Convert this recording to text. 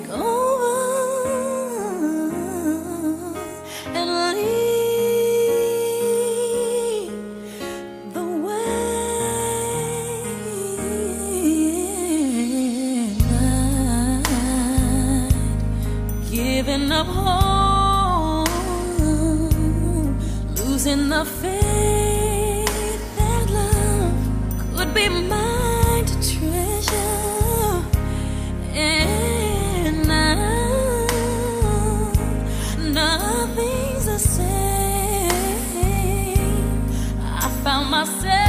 take over and lead the way. I've up hope, losing the faith that love could be mine myself.